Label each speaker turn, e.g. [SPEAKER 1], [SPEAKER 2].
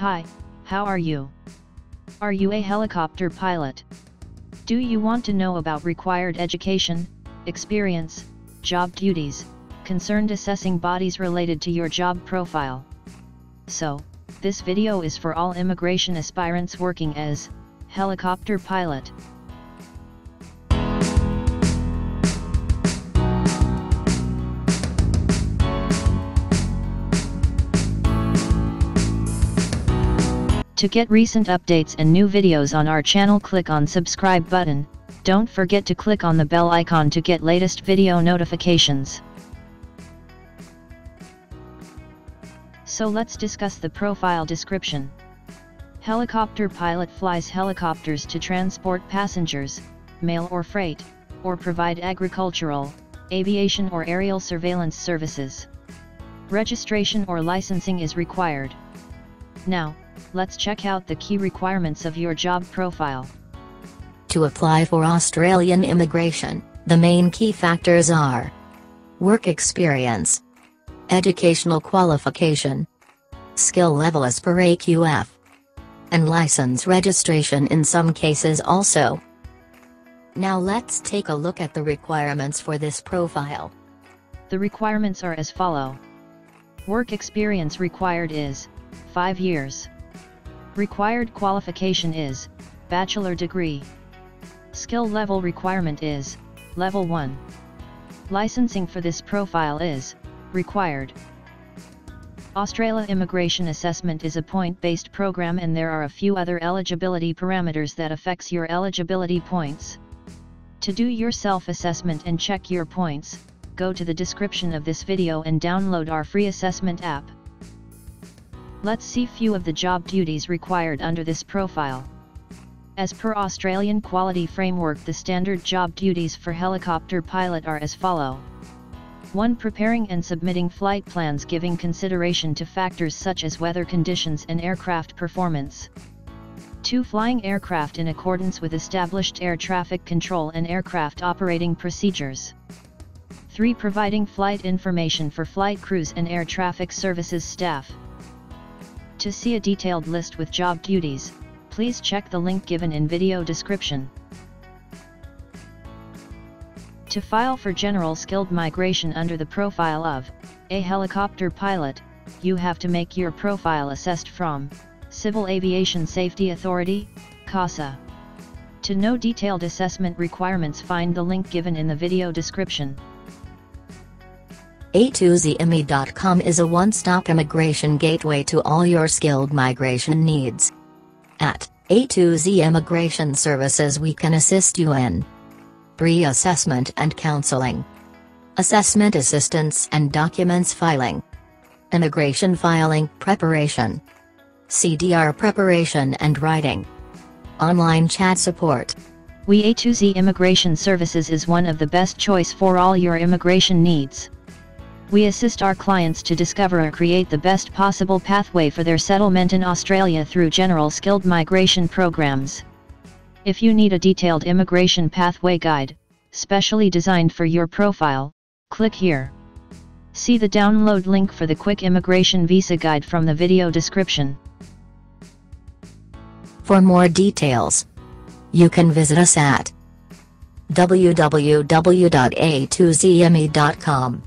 [SPEAKER 1] Hi, how are you? Are you a helicopter pilot? Do you want to know about required education, experience, job duties, concerned assessing bodies related to your job profile? So, this video is for all immigration aspirants working as helicopter pilot. To get recent updates and new videos on our channel click on subscribe button, don't forget to click on the bell icon to get latest video notifications. So let's discuss the profile description. Helicopter pilot flies helicopters to transport passengers, mail or freight, or provide agricultural, aviation or aerial surveillance services. Registration or licensing is required. Now, let's check out the key requirements of your job profile.
[SPEAKER 2] To apply for Australian immigration, the main key factors are work experience, educational qualification, skill level as per AQF, and license registration in some cases also. Now let's take a look at the requirements for this profile.
[SPEAKER 1] The requirements are as follow. Work experience required is 5 years. Required qualification is bachelor degree. Skill level requirement is level 1. Licensing for this profile is required. Australia Immigration Assessment is a point-based program and there are a few other eligibility parameters that affects your eligibility points. To do your self-assessment and check your points, go to the description of this video and download our free assessment app. Let's see few of the job duties required under this profile. As per Australian Quality Framework the standard job duties for helicopter pilot are as follow. 1. Preparing and submitting flight plans giving consideration to factors such as weather conditions and aircraft performance. 2. Flying aircraft in accordance with established air traffic control and aircraft operating procedures. 3. Providing flight information for flight crews and air traffic services staff. To see a detailed list with job duties, please check the link given in video description. To file for General Skilled Migration under the profile of a helicopter pilot, you have to make your profile assessed from Civil Aviation Safety Authority, CASA. To know detailed assessment requirements find the link given in the video description.
[SPEAKER 2] A2Zimmi.com is a one-stop immigration gateway to all your skilled migration needs. At A2Z Immigration Services we can assist you in pre-assessment and counseling, assessment assistance and documents filing, immigration filing preparation, CDR preparation and writing, online chat support.
[SPEAKER 1] We A2Z Immigration Services is one of the best choice for all your immigration needs. We assist our clients to discover or create the best possible pathway for their settlement in Australia through general skilled migration programs. If you need a detailed immigration pathway guide, specially designed for your profile, click here. See the download link for the quick immigration visa guide from the video description.
[SPEAKER 2] For more details, you can visit us at www.a2zimmi.com.